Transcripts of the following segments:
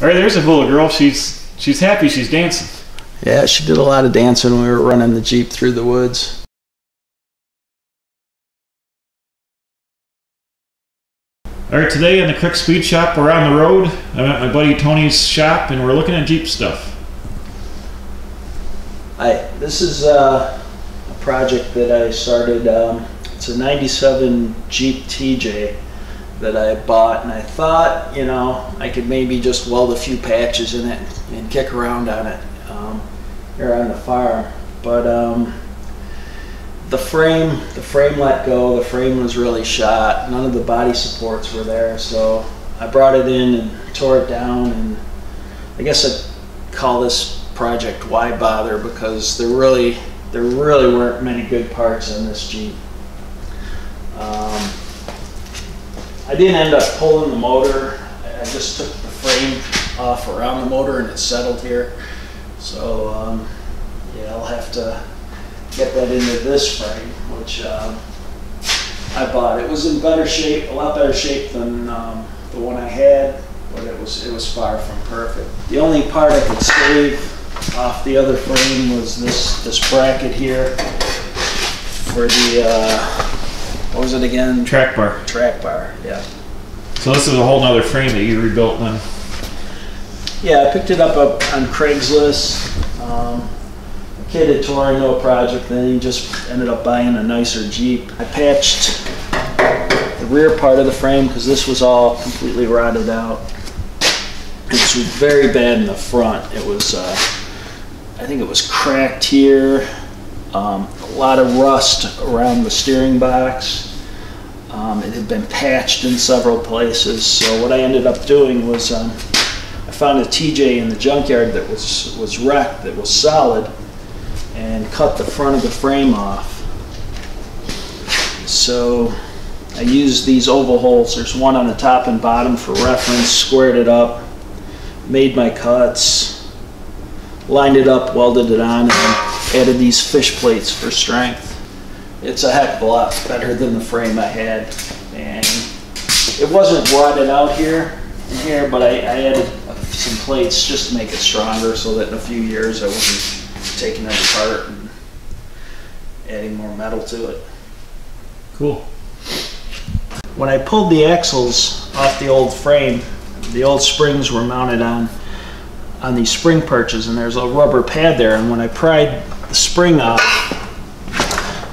All right, there's a little girl. She's she's happy. She's dancing. Yeah, she did a lot of dancing when we were running the Jeep through the woods. All right, today in the Quick Speed Shop, we're on the road. I'm at my buddy Tony's shop, and we're looking at Jeep stuff. I this is uh, a project that I started. Um, it's a '97 Jeep TJ that I bought, and I thought, you know, I could maybe just weld a few patches in it and kick around on it um, here on the farm. But um, the frame, the frame let go. The frame was really shot. None of the body supports were there, so I brought it in and tore it down. And I guess I'd call this project "Why Bother" because there really, there really weren't many good parts in this Jeep. Um, I didn't end up pulling the motor. I just took the frame off around the motor and it settled here. So um, yeah, I'll have to get that into this frame, which um, I bought. It was in better shape, a lot better shape than um, the one I had, but it was it was far from perfect. The only part I could save off the other frame was this this bracket here for the uh, what was it again? Track bar. Track bar, yeah. So this is a whole nother frame that you rebuilt then. Yeah, I picked it up, up on Craigslist. Um, a kid had tore into a project, then he just ended up buying a nicer Jeep. I patched the rear part of the frame because this was all completely rotted out. It was very bad in the front. It was, uh, I think it was cracked here, um, a lot of rust around the steering box. Um, it had been patched in several places. So what I ended up doing was um, I found a TJ in the junkyard that was was wrecked, that was solid, and cut the front of the frame off. So I used these oval holes. There's one on the top and bottom for reference. Squared it up, made my cuts, lined it up, welded it on, and added these fish plates for strength. It's a heck of a lot better than the frame I had. And it wasn't rotted out here and here, but I, I added some plates just to make it stronger so that in a few years I wouldn't taking it apart and adding more metal to it. Cool. When I pulled the axles off the old frame, the old springs were mounted on on these spring perches and there's a rubber pad there and when I pried the spring off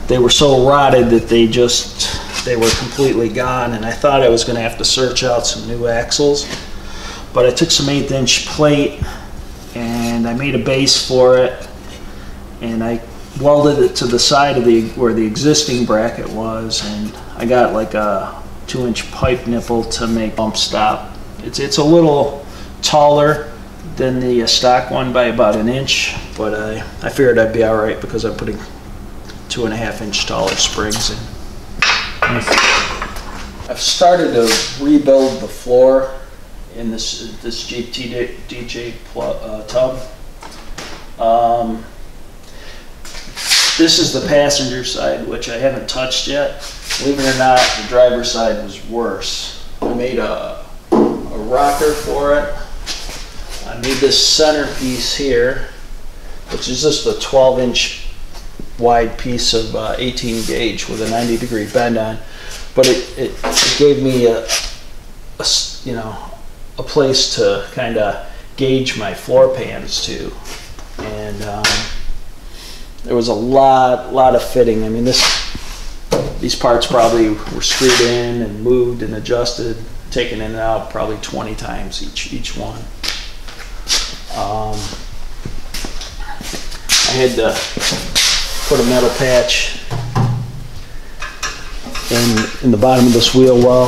they were so rotted that they just they were completely gone and I thought I was going to have to search out some new axles. But I took some eighth inch plate and I made a base for it and I welded it to the side of the where the existing bracket was and I got like a two inch pipe nipple to make bump stop. It's it's a little taller than the stock one by about an inch, but I, I figured I'd be all right because I'm putting two and a half inch taller springs in. I've started to rebuild the floor in this this Jeep TJ uh, tub. Um, this is the passenger side, which I haven't touched yet. Believe it or not, the driver's side was worse. I made a, a rocker for it I made this centerpiece here, which is just a 12 inch wide piece of uh, 18 gauge with a 90 degree bend on. But it, it, it gave me a, a, you know, a place to kind of gauge my floor pans to. And um, there was a lot, lot of fitting. I mean, this, these parts probably were screwed in and moved and adjusted, taken in and out probably 20 times each, each one. Um, I had to put a metal patch in, in the bottom of this wheel well,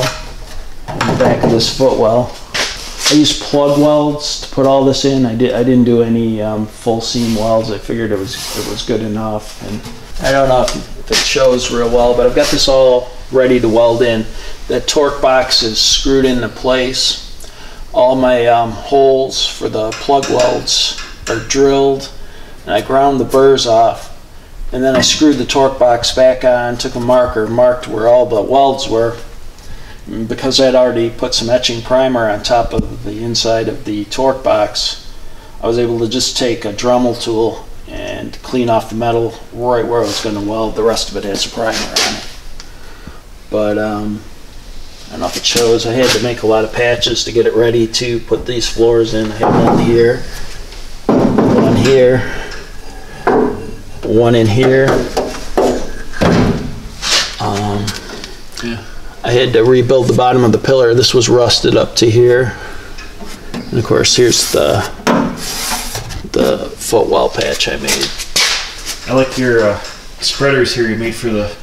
in the back of this foot well. I used plug welds to put all this in. I did. I didn't do any um, full seam welds. I figured it was it was good enough. And I don't know if, it shows real well, but I've got this all ready to weld in. That torque box is screwed into place all my um, holes for the plug welds are drilled and I ground the burrs off and then I screwed the torque box back on took a marker marked where all the welds were And because I'd already put some etching primer on top of the inside of the torque box, I was able to just take a Dremel tool and clean off the metal right where I was going to weld. The rest of it has a primer on it. But um, I don't know if it shows. I had to make a lot of patches to get it ready to put these floors in. I have one here, one here, one in here. Um, Yeah. I had to rebuild the bottom of the pillar. This was rusted up to here. And of course, here's the the footwell patch I made. I like your uh, spreaders here you made for the,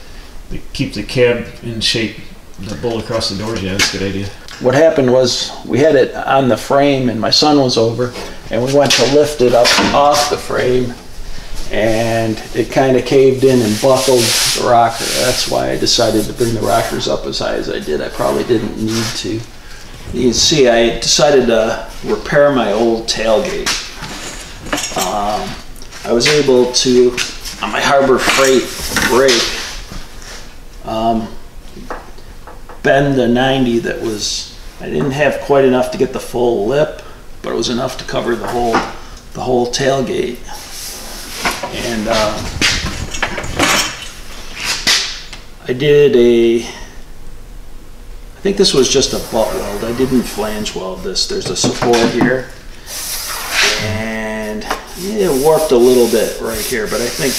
the keep the cab in shape. The bolt across the doors. Yeah, that's a good idea. What happened was we had it on the frame, and my son was over, and we went to lift it up off the frame, and it kind of caved in and buckled the rocker. That's why I decided to bring the rockers up as high as I did. I probably didn't need to. You can see I decided to repair my old tailgate. Um, I was able to, on my Harbor Freight brake, um, bend the 90 that was, I didn't have quite enough to get the full lip, but it was enough to cover the whole, the whole tailgate. And uh, I did a, I think this was just a butt weld. I didn't flange weld this. There's a support here. And yeah, it warped a little bit right here, but I think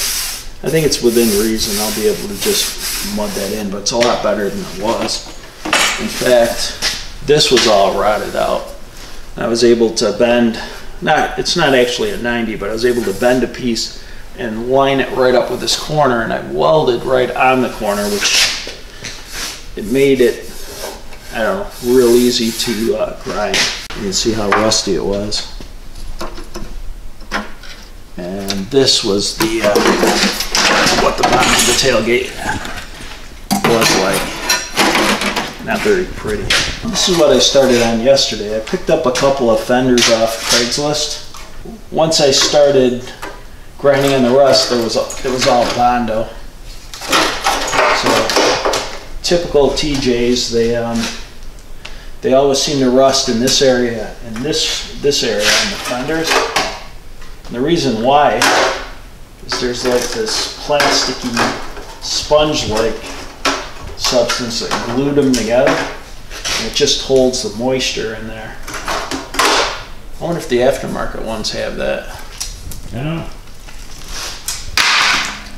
I think it's within reason. I'll be able to just mud that in, but it's a lot better than it was. In fact, this was all rotted out. I was able to bend, not, it's not actually a 90, but I was able to bend a piece and line it right up with this corner, and I welded right on the corner, which it made it, I don't know, real easy to uh, grind. You can see how rusty it was. And this was the, uh, what the bottom of the tailgate was like. Not very pretty. This is what I started on yesterday. I picked up a couple of fenders off Craigslist. Once I started grinding on the rust, there was it was all Bondo. So typical TJs, they um, they always seem to rust in this area and this this area on the fenders. And the reason why is there's like this plasticky sponge-like substance that glued them together, and it just holds the moisture in there. I wonder if the aftermarket ones have that. I don't know.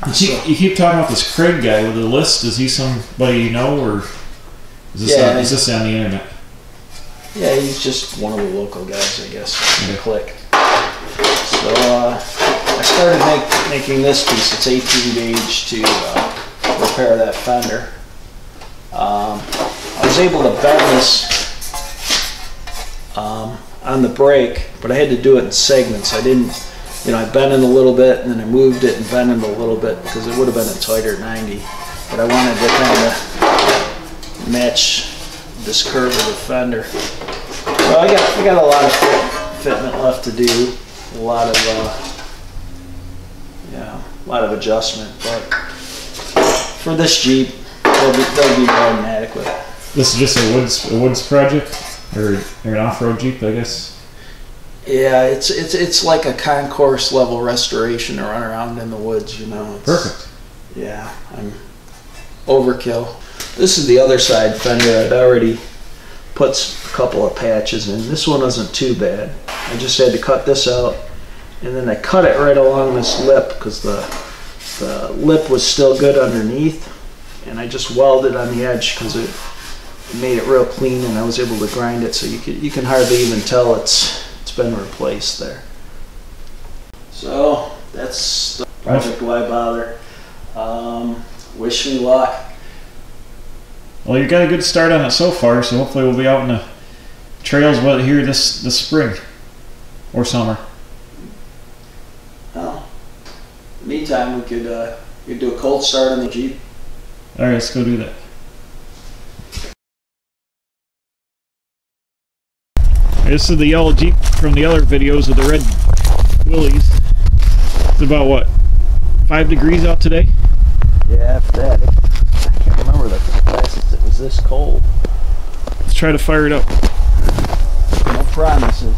You keep, you keep talking about this Craig guy with the list. Is he somebody you know, or is this, Yeah, on, is this on the internet? Yeah, he's just one of the local guys, I guess, in the clique. So uh, I started make, making this piece. It's 18 gauge to uh, repair that fender. Um, I was able to bend this um, on the brake, but I had to do it in segments. I didn't, you know, I bent it a little bit and then I moved it and bent it a little bit because it would have been a tighter 90. But I wanted to kind of match this curve of the fender. So I got I got a lot of fit, fitment left to do, a lot of uh, yeah, a lot of adjustment. But for this Jeep, they'll be, they'll be more than adequate. This is just a woods a woods project, or, or an off road jeep, I guess. Yeah, it's it's it's like a concours level restoration to run around in the woods, you know. It's, Perfect. Yeah, I'm overkill. This is the other side fender. I'd already put a couple of patches in. This one wasn't too bad. I just had to cut this out, and then I cut it right along this lip because the the lip was still good underneath, and I just welded on the edge because it, it made it real clean, and I was able to grind it so you can you can hardly even tell it's it's been replaced there. So that's the project. Why bother? Um, wish me luck. Well, you got a good start on it so far, so hopefully we'll be out in the trails well, here this this spring or summer. Oh. Meantime, we could uh, we could do a cold start on the Jeep. All right, let's go do that. This is the yellow Jeep from the other videos of the red Willys. It's about what, five degrees out today? Yeah, after that, I can't remember the last it was this cold. Let's try to fire it up. No promises.